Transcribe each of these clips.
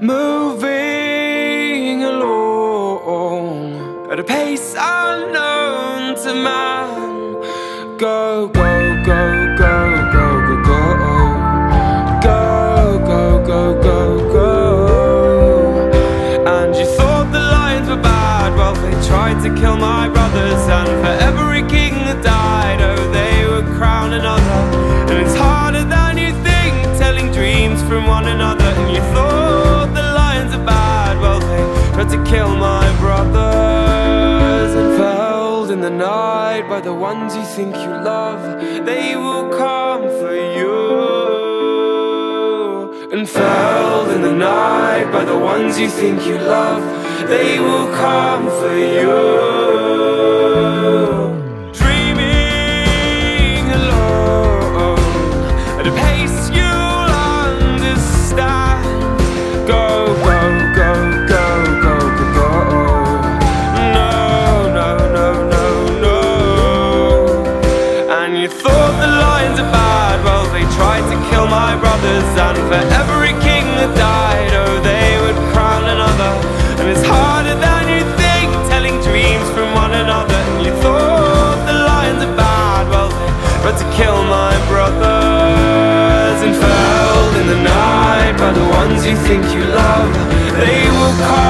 moving along at a pace unknown to man. Go, go, go, go, go, go, go. Go, night by the ones you think you love. They will come for you and felled in the night by the ones you think you love. They will come for you. Thought the lions are bad, well, they tried to kill my brothers. And for every king that died, oh, they would crown another. And it's harder than you think, telling dreams from one another. And you thought the lions are bad, well, they tried to kill my brothers. And fell in the night by the ones you think you love, they will come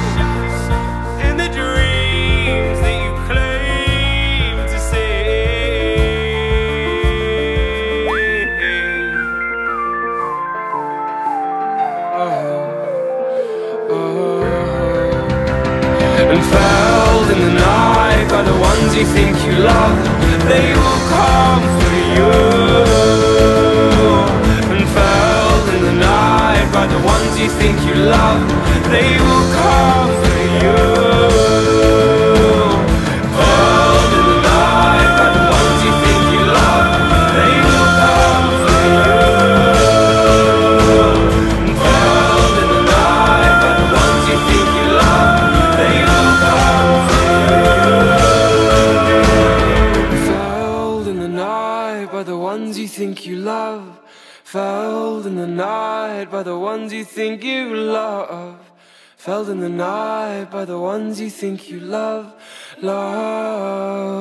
and felled in the night by the ones you think you love. They will come for you. And felled in the night by the ones you think you love. They will come for you. Night by the ones you think you love. Felled in the night by the ones you think you love. Felled in the night by the ones you think you love. Love.